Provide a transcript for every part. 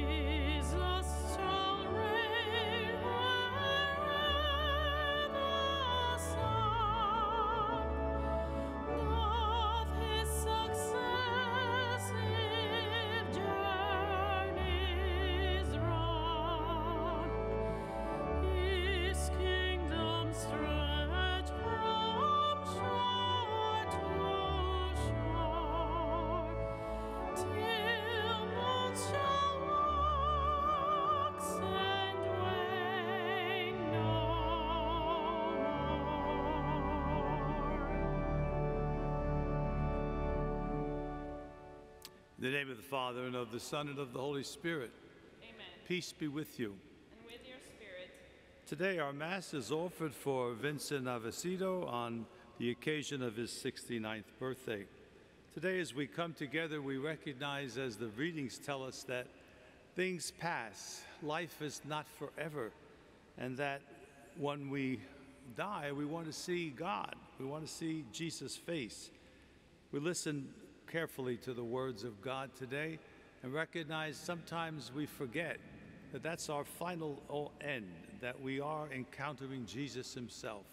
see. In the name of the Father, and of the Son, and of the Holy Spirit. Amen. Peace be with you. And with your spirit, Today, our Mass is offered for Vincent Avesito on the occasion of his 69th birthday. Today, as we come together, we recognize, as the readings tell us, that things pass. Life is not forever. And that when we die, we want to see God. We want to see Jesus' face. We listen carefully to the words of God today and recognize sometimes we forget that that's our final uh, end, that we are encountering Jesus himself.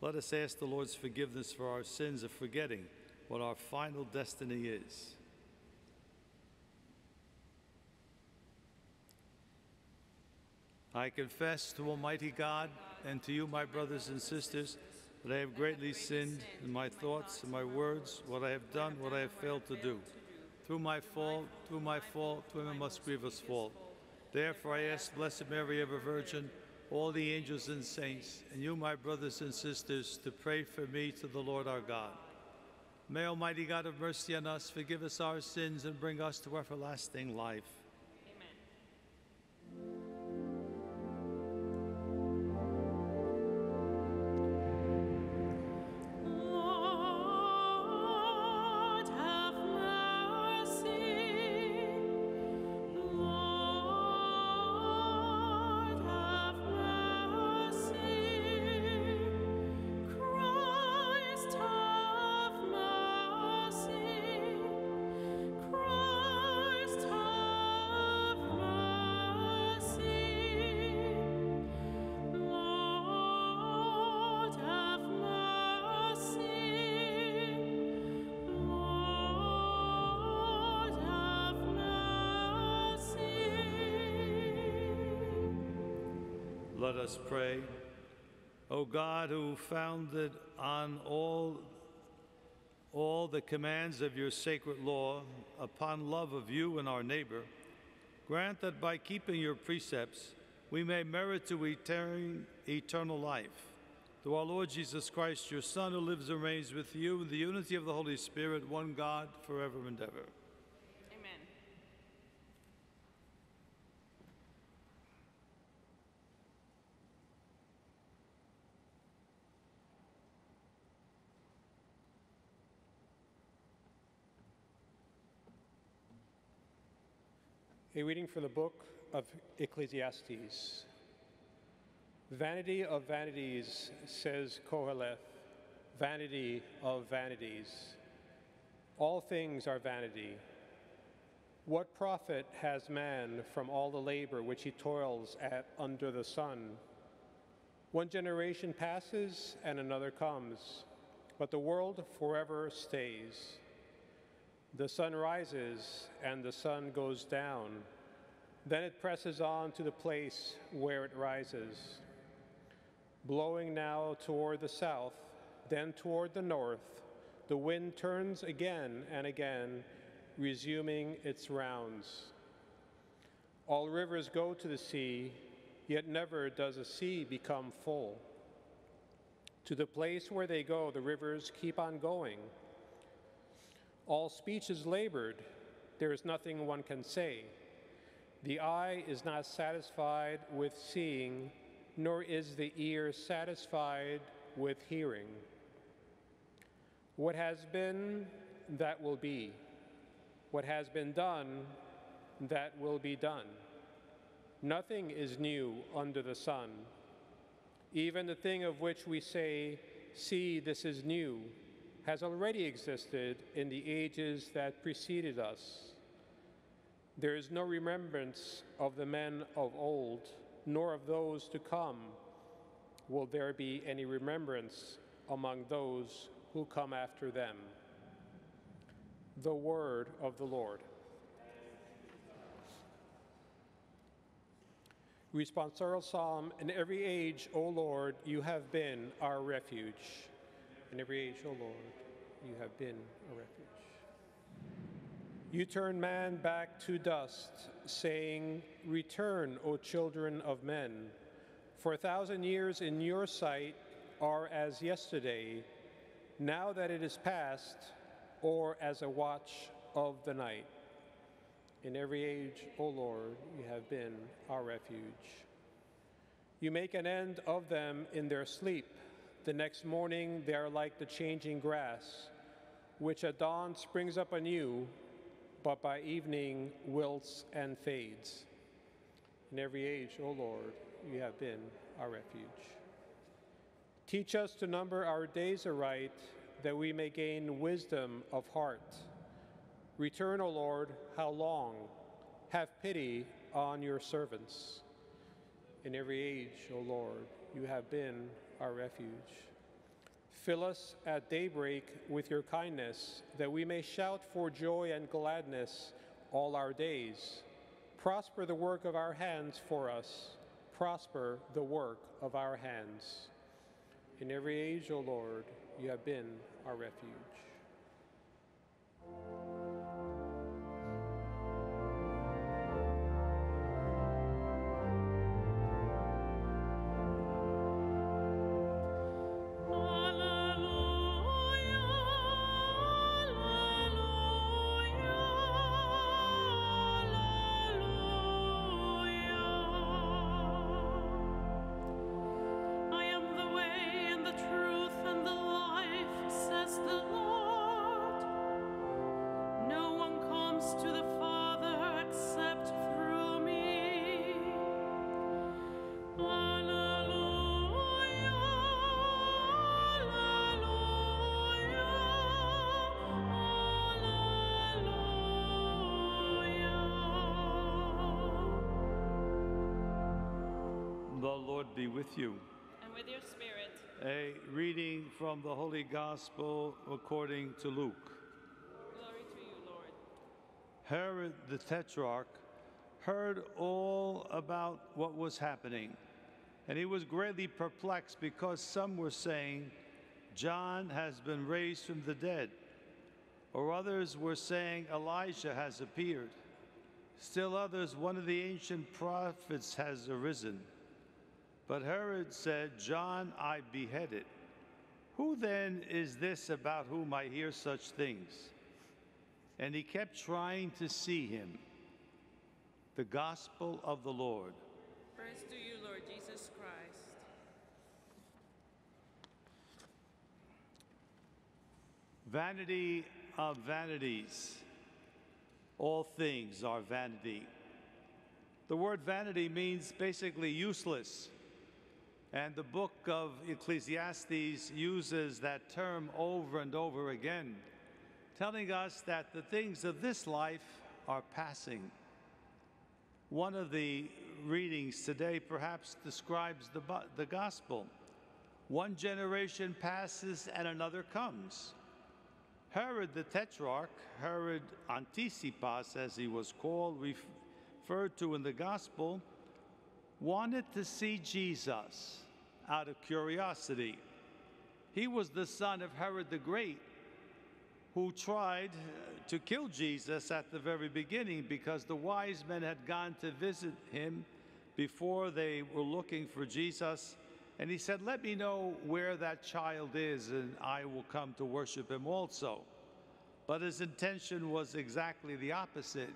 Let us ask the Lord's forgiveness for our sins of forgetting what our final destiny is. I confess to Almighty God and to you, my brothers and sisters, that I have greatly sinned in my thoughts and my words, what I have done, what I have failed to do. Through my fault, through my fault, through my most grievous fault. Therefore, I ask Blessed Mary, ever Virgin, all the angels and saints, and you, my brothers and sisters, to pray for me to the Lord our God. May Almighty God have mercy on us, forgive us our sins, and bring us to everlasting life. Let us pray. O God, who founded on all all the commands of your sacred law upon love of you and our neighbor, grant that by keeping your precepts we may merit to etern- eternal life. Through our Lord Jesus Christ, your Son, who lives and reigns with you in the unity of the Holy Spirit, one God, forever and ever. Reading from the book of Ecclesiastes. Vanity of vanities, says Qoheleth, vanity of vanities. All things are vanity. What profit has man from all the labor which he toils at under the sun? One generation passes and another comes, but the world forever stays. The sun rises and the sun goes down. Then it presses on to the place where it rises. Blowing now toward the south, then toward the north, the wind turns again and again, resuming its rounds. All rivers go to the sea, yet never does a sea become full. To the place where they go, the rivers keep on going. All speech is labored, there is nothing one can say. The eye is not satisfied with seeing, nor is the ear satisfied with hearing. What has been, that will be. What has been done, that will be done. Nothing is new under the sun. Even the thing of which we say, See, this is new, has already existed in the ages that preceded us. There is no remembrance of the men of old, nor of those to come. Will there be any remembrance among those who come after them? The word of the Lord. Responsorial Psalm In every age, O Lord, you have been our refuge. In every age, O Lord, you have been a refuge. You turn man back to dust, saying, Return, O children of men. For a thousand years in your sight are as yesterday, now that it is past, or as a watch of the night. In every age, O Lord, you have been our refuge. You make an end of them in their sleep. The next morning, they are like the changing grass, which at dawn springs up anew, but by evening wilts and fades. In every age, O Lord, you have been our refuge. Teach us to number our days aright, that we may gain wisdom of heart. Return, O Lord, how long? Have pity on your servants. In every age, O Lord, you have been our refuge. Fill us at daybreak with your kindness, that we may shout for joy and gladness all our days. Prosper the work of our hands for us. Prosper the work of our hands. In every age, O Lord, you have been our refuge. With you. And with your spirit. A reading from the Holy Gospel according to Luke. Glory to you, Lord. Herod the Tetrarch heard all about what was happening, and he was greatly perplexed because some were saying, John has been raised from the dead, or others were saying, Elijah has appeared. Still others, one of the ancient prophets has arisen. But Herod said, John I beheaded. Who then is this about whom I hear such things? And he kept trying to see him. The Gospel of the Lord. Praise to you, Lord Jesus Christ. Vanity of vanities. All things are vanity. The word vanity means basically useless. And the book of Ecclesiastes uses that term over and over again, telling us that the things of this life are passing. One of the readings today perhaps describes the, the gospel. One generation passes and another comes. Herod the Tetrarch, Herod Antipas, as he was called, referred to in the gospel, wanted to see Jesus out of curiosity. He was the son of Herod the Great, who tried uh, to kill Jesus at the very beginning because the wise men had gone to visit him before they were looking for Jesus. And he said, Let me know where that child is, and I will come to worship him also. But his intention was exactly the opposite.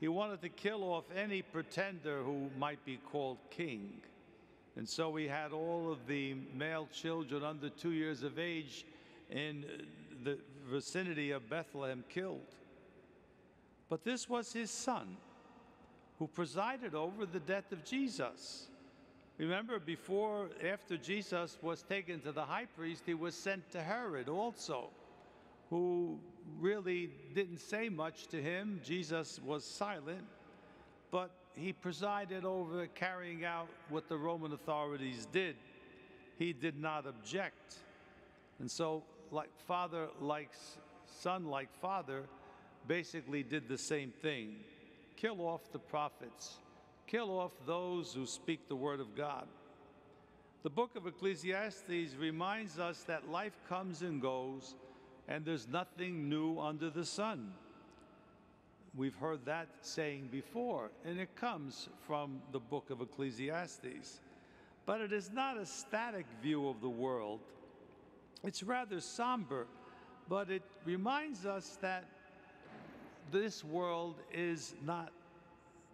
He wanted to kill off any pretender who might be called king. And so he had all of the male children under two years of age in the vicinity of Bethlehem killed. But this was his son who presided over the death of Jesus. Remember, before, after Jesus was taken to the high priest, he was sent to Herod also, who really didn't say much to him. Jesus was silent, but he presided over carrying out what the Roman authorities did. He did not object. And so, like father, like son, like father, basically did the same thing kill off the prophets, kill off those who speak the word of God. The book of Ecclesiastes reminds us that life comes and goes, and there's nothing new under the sun. We've heard that saying before, and it comes from the book of Ecclesiastes. But it is not a static view of the world. It's rather somber, but it reminds us that this world is not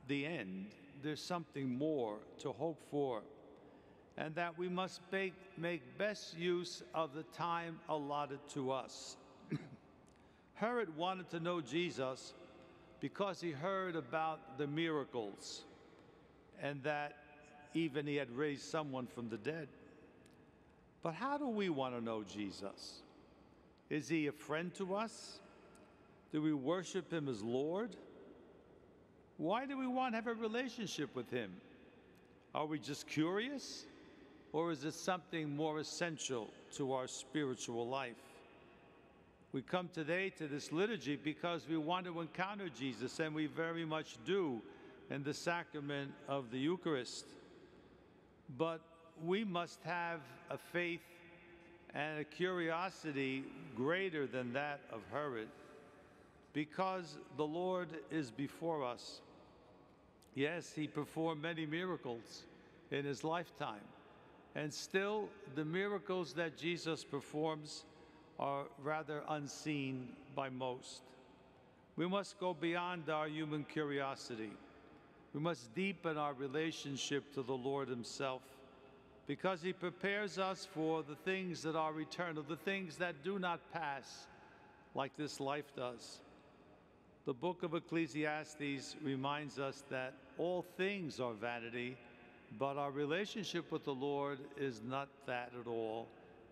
the end. There's something more to hope for. And that we must make, make best use of the time allotted to us. Herod wanted to know Jesus because he heard about the miracles and that even he had raised someone from the dead. But how do we want to know Jesus? Is he a friend to us? Do we worship him as Lord? Why do we want to have a relationship with him? Are we just curious? Or is it something more essential to our spiritual life? We come today to this liturgy because we want to encounter Jesus, and we very much do in the sacrament of the Eucharist. But we must have a faith and a curiosity greater than that of Herod because the Lord is before us. Yes, he performed many miracles in his lifetime. And still, the miracles that Jesus performs are rather unseen by most. We must go beyond our human curiosity. We must deepen our relationship to the Lord Himself because He prepares us for the things that are eternal, the things that do not pass like this life does. The book of Ecclesiastes reminds us that all things are vanity, but our relationship with the Lord is not that at all.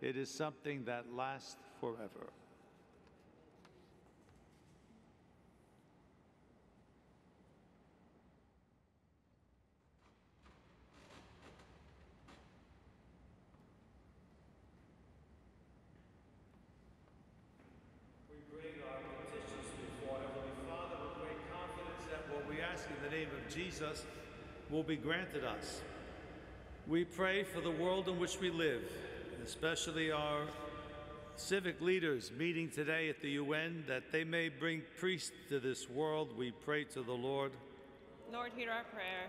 It is something that lasts forever. We bring our petitions before Heavenly Father with great confidence that what we ask in the name of Jesus will be granted us. We pray for the world in which we live, especially our civic leaders meeting today at the UN, that they may bring priests to this world. We pray to the Lord. Lord, hear our prayer.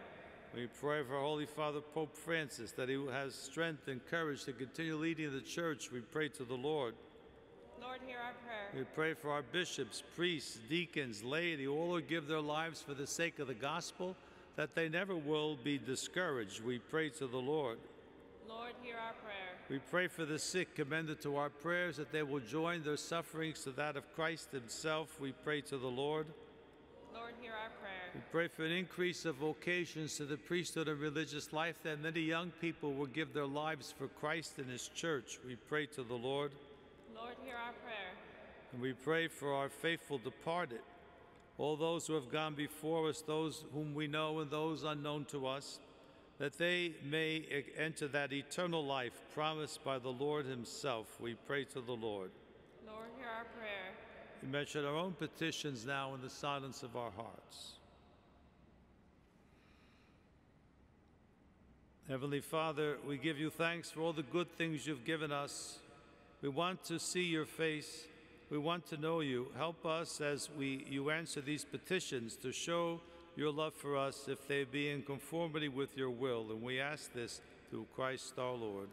We pray for Holy Father Pope Francis that he will have strength and courage to continue leading the church. We pray to the Lord. Lord, hear our prayer. We pray for our bishops, priests, deacons, laity, all who give their lives for the sake of the gospel, that they never will be discouraged. We pray to the Lord. Hear our prayer. We pray for the sick, commended to our prayers, that they will join their sufferings to that of Christ Himself. We pray to the Lord. Lord, hear our prayer. We pray for an increase of vocations to the priesthood and religious life, that many young people will give their lives for Christ and His church. We pray to the Lord. Lord, hear our prayer. And we pray for our faithful departed, all those who have gone before us, those whom we know and those unknown to us, that they may enter that eternal life promised by the Lord Himself. We pray to the Lord. Lord, hear our prayer. We mention our own petitions now in the silence of our hearts. Heavenly Father, we give you thanks for all the good things you've given us. We want to see your face. We want to know you. Help us as we you answer these petitions to show your love for us if they be in conformity with your will. And we ask this through Christ our Lord.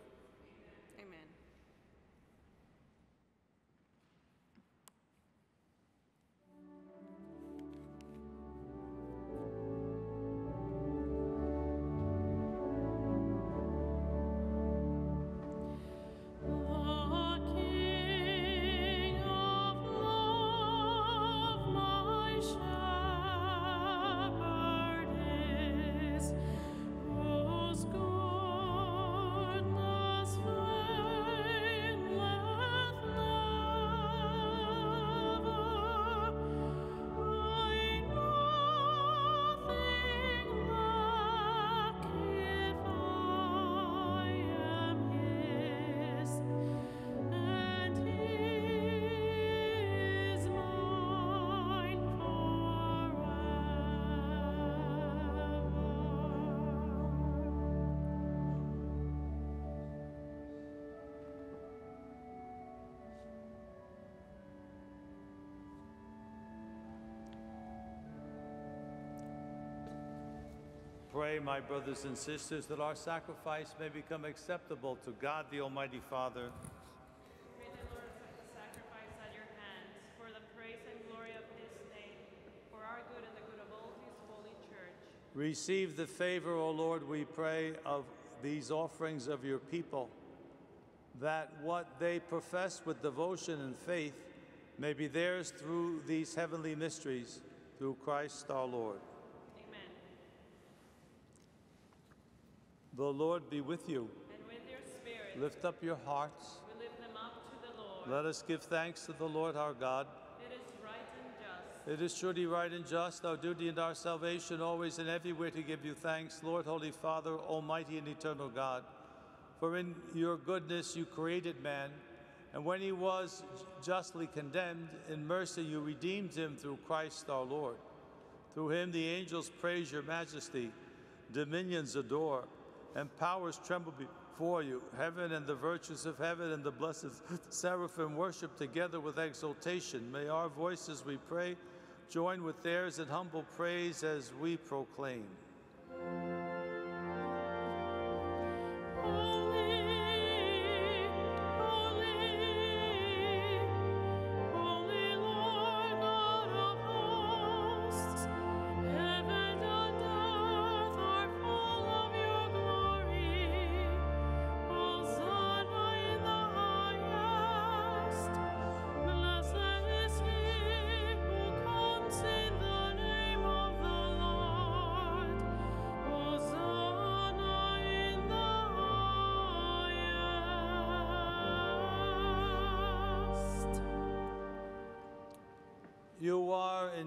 Pray, my brothers and sisters, that our sacrifice may become acceptable to God the Almighty Father. May the Lord accept the sacrifice at your hands for the praise and glory of his name, Receive the favor, O Lord, we pray, of these offerings of your people, that what they profess with devotion and faith may be theirs through these heavenly mysteries, through Christ our Lord. The Lord be with you. And with your spirit, Lift up your hearts. we lift them up to the Lord. Let us give thanks to the Lord our God. It is right and just. It is truly right and just, our duty and our salvation, always and everywhere to give you thanks, Lord, Holy Father, Almighty and eternal God. For in your goodness you created man, and when he was justly condemned, in mercy you redeemed him through Christ our Lord. Through him the angels praise your majesty, dominions adore, and powers tremble before you. Heaven and the virtues of heaven and the blessed seraphim worship together with exultation. May our voices, we pray, join with theirs in humble praise as we proclaim.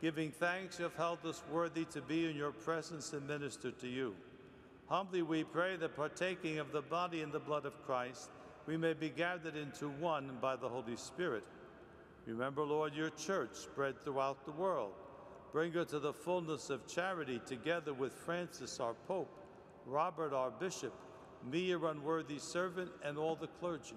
giving thanks you have held us worthy to be in your presence and minister to you. Humbly we pray that partaking of the body and the blood of Christ, we may be gathered into one by the Holy Spirit. Remember, Lord, your church spread throughout the world. Bring her to the fullness of charity, together with Francis, our Pope, Robert, our Bishop, me, your unworthy servant, and all the clergy.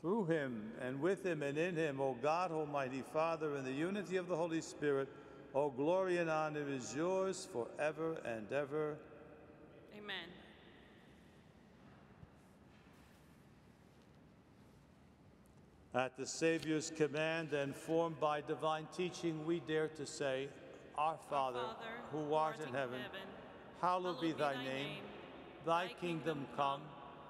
Through him, and with him, and in him, O God, Almighty Father, in the unity of the Holy Spirit, all glory and honor is yours forever and ever. Amen. At the Savior's command and formed by divine teaching, we dare to say, Our Father, who art in heaven, hallowed be thy name. Thy kingdom come,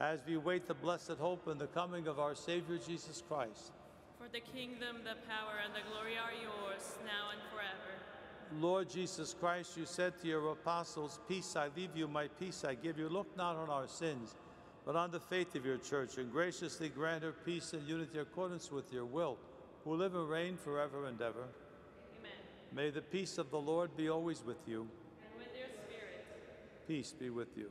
as we wait the blessed hope and the coming of our Savior Jesus Christ. For the kingdom, the power, and the glory are yours, now and forever. Lord Jesus Christ, you said to your apostles, Peace I leave you, my peace I give you. Look not on our sins, but on the faith of your church, and graciously grant her peace and unity in accordance with your will, who live and reign forever and ever. Amen. May the peace of the Lord be always with you. And with your spirit. Peace be with you.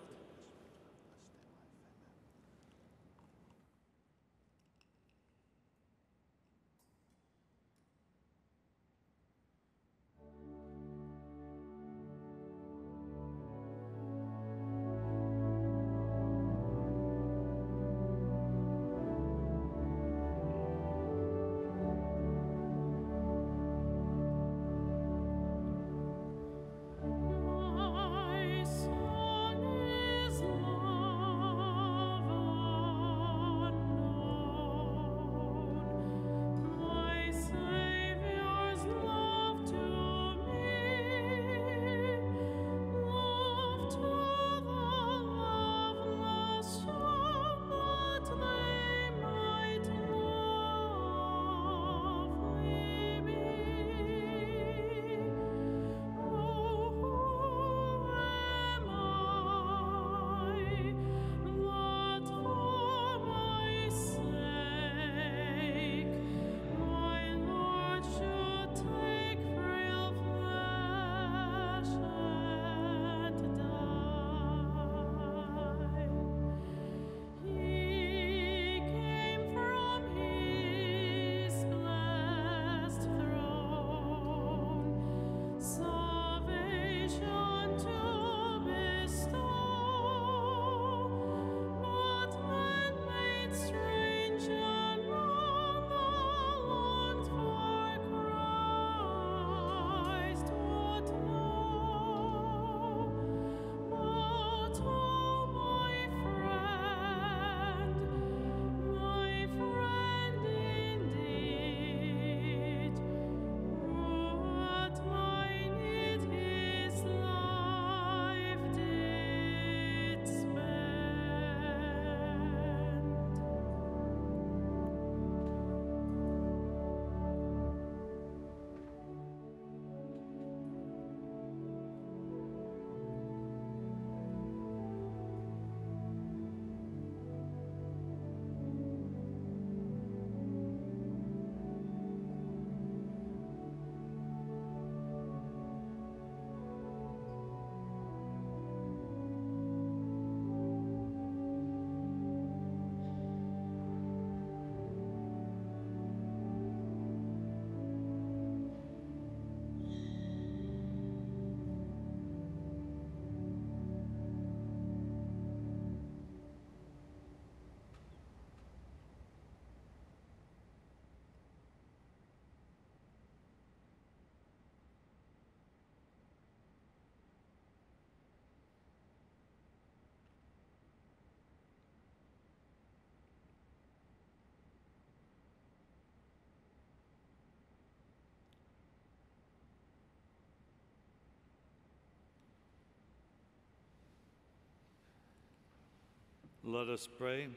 Let us pray.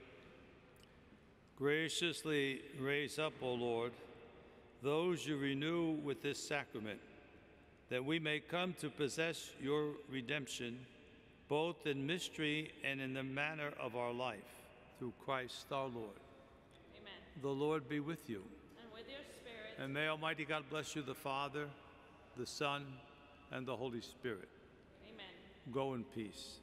Graciously raise up, O Lord, those you renew with this sacrament, that we may come to possess your redemption, both in mystery and in the manner of our life, through Christ our Lord. Amen. The Lord be with you. And with your spirit, And may Almighty God bless you, the Father, the Son, and the Holy Spirit. amen. Go in peace.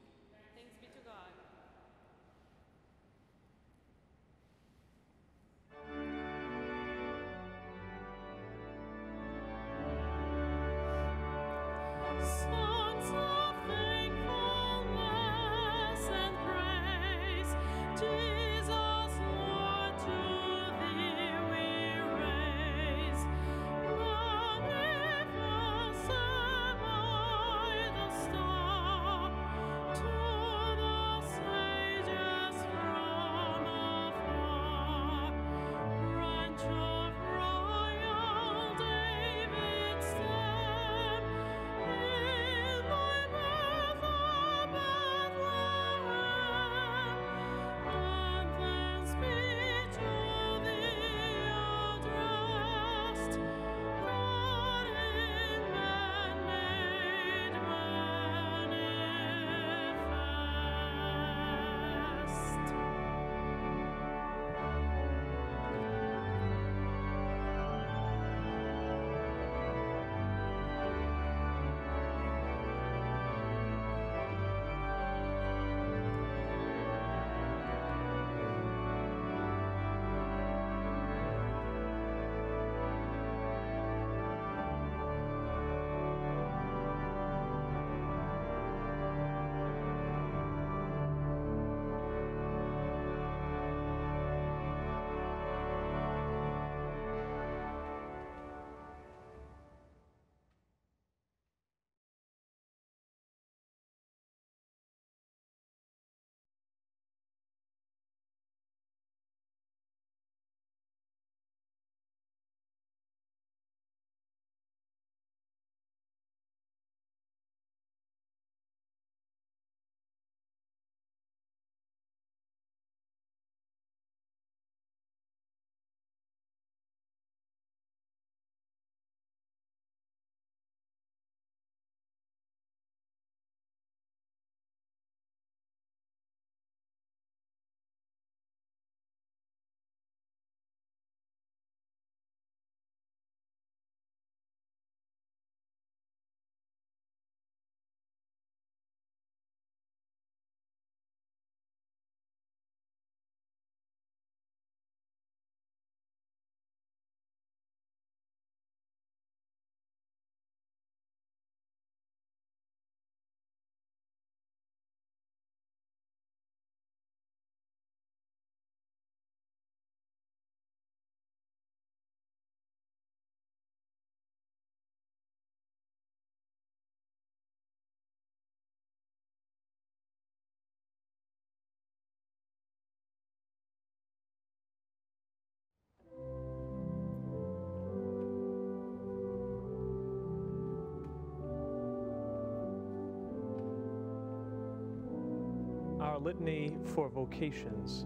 Litany for vocations.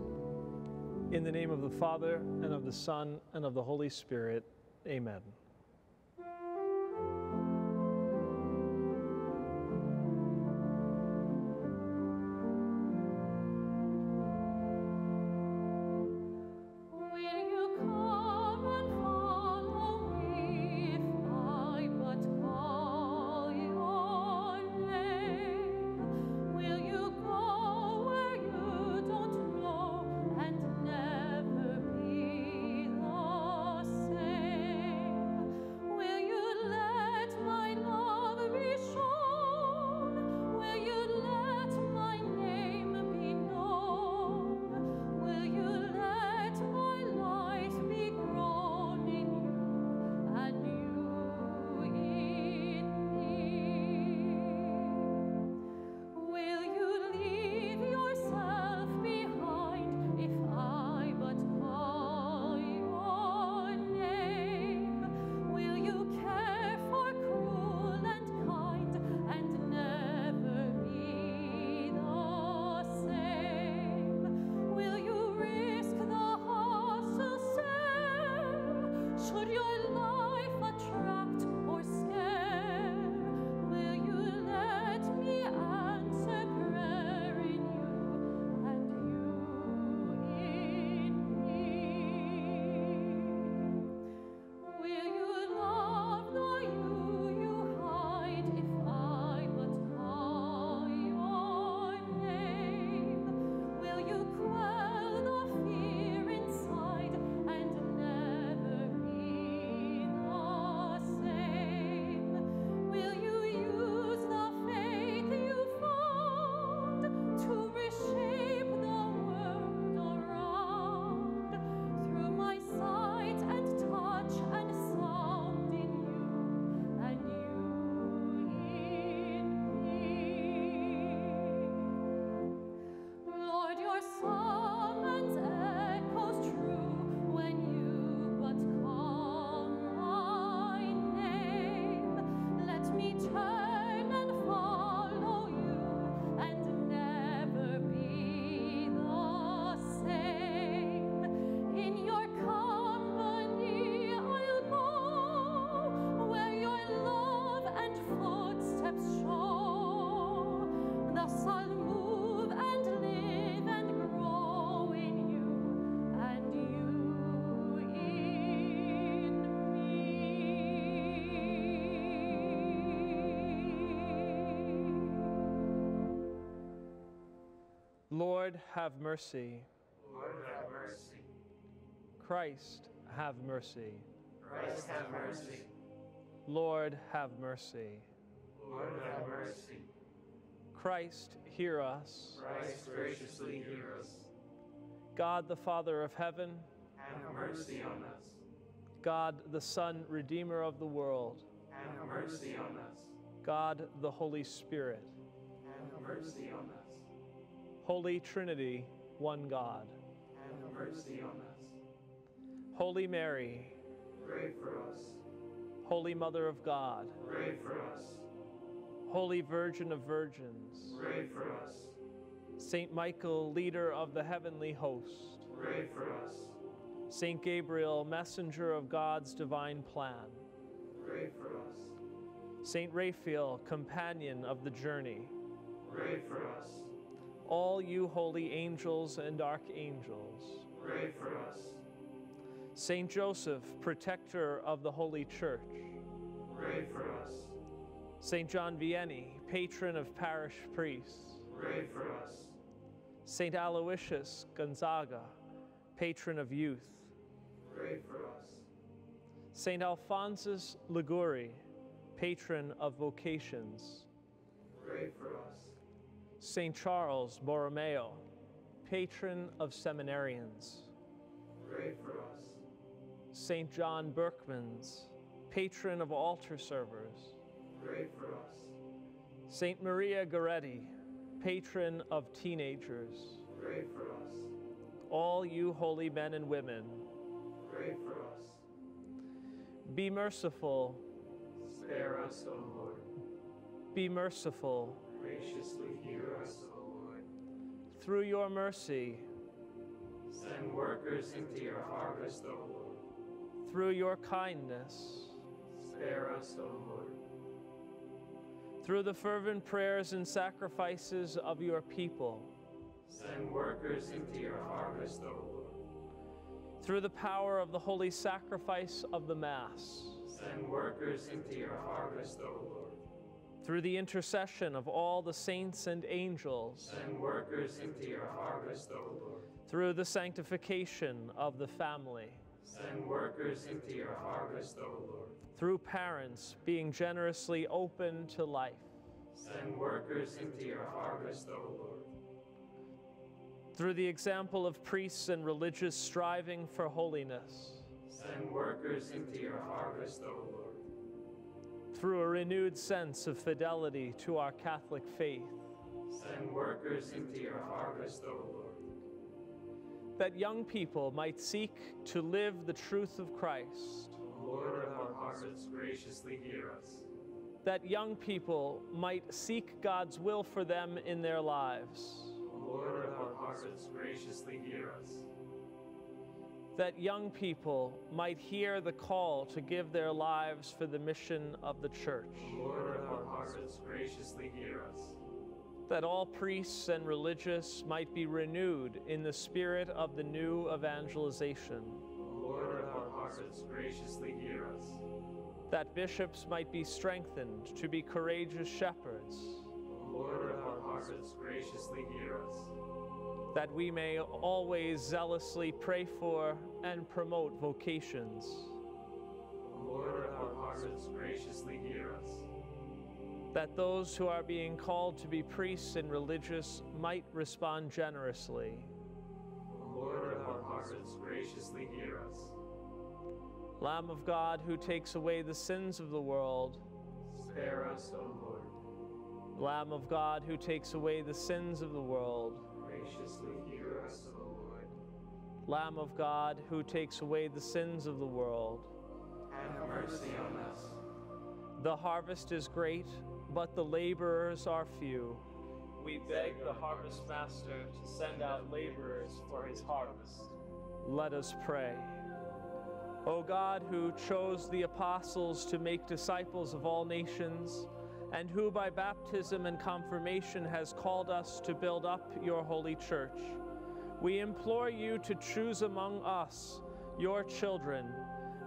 In the name of the Father, and of the Son, and of the Holy Spirit, amen. Lord, have mercy. Lord, have mercy. Christ, have mercy. Christ, have mercy. Lord, have mercy. Lord, have mercy. Christ, hear us. Christ, graciously hear us. God, the Father of heaven, Have mercy on us. God, the Son, Redeemer of the world, Have mercy on us. God, the Holy Spirit, Have mercy on us. Holy Trinity, one God. Have mercy on us. Holy Mary, Pray for us. Holy Mother of God, Pray for us. Holy Virgin of Virgins, Pray for us. Saint Michael, leader of the heavenly host, Pray for us. Saint Gabriel, messenger of God's divine plan, Pray for us. Saint Raphael, companion of the journey, Pray for us. All you holy angels and archangels, Pray for us. Saint Joseph, protector of the Holy Church, Pray for us. Saint John Vianney, patron of parish priests, Pray for us. Saint Aloysius Gonzaga, patron of youth, Pray for us. Saint Alphonsus Liguori, patron of vocations, Pray for us. Saint Charles Borromeo, patron of seminarians, Pray for us. Saint John Berchmans, patron of altar servers, Pray for us. Saint Maria Goretti, patron of teenagers, Pray for us. all you holy men and women, Pray for us. be merciful, Spare us, O Lord. be merciful, Graciously hear us, O Lord. through your mercy, Send workers into your harvest, O Lord. through your kindness, Spare us, O Lord. through the fervent prayers and sacrifices of your people, Send workers into your harvest, O Lord. through the power of the holy sacrifice of the Mass, Send workers into your harvest, O Lord. Through the intercession of all the saints and angels, Send workers into your harvest, O Lord. through the sanctification of the family, Send workers into your harvest, O Lord. through parents being generously open to life, Send workers into your harvest, O Lord. through the example of priests and religious striving for holiness, Send workers into your harvest, O Lord. Through a renewed sense of fidelity to our Catholic faith, Send workers into your harvest, O Lord. that young people might seek to live the truth of Christ, O Lord of our hearts, graciously hear us. that young people might seek God's will for them in their lives, O Lord of our hearts, graciously hear us. That young people might hear the call to give their lives for the mission of the church, Lord of our hearts, graciously hear us. that all priests and religious might be renewed in the spirit of the new evangelization, Lord of our hearts, graciously hear us. that bishops might be strengthened to be courageous shepherds, Lord of our hearts, graciously hear us. That we may always zealously pray for and promote vocations, Lord of our hearts, graciously hear us. that those who are being called to be priests and religious might respond generously, Lord of our hearts, graciously hear us. Lamb of God who takes away the sins of the world, Spare us, O Lord. Lamb of God who takes away the sins of the world, Graciously hear us, O Lord. Lamb of God who takes away the sins of the world. Have mercy on us. The harvest is great, but the laborers are few. We beg the harvest master to send out laborers for his harvest. Let us pray. O God, who chose the apostles to make disciples of all nations, and who by baptism and confirmation has called us to build up your holy church, we implore you to choose among us, your children,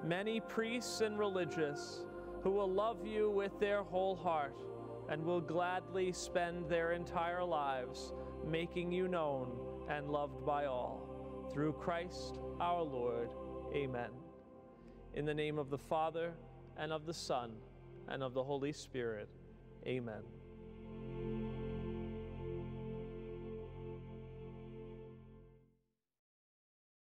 many priests and religious who will love you with their whole heart and will gladly spend their entire lives making you known and loved by all. Through Christ our Lord. Amen. In the name of the Father, and of the Son, and of the Holy Spirit. Amen.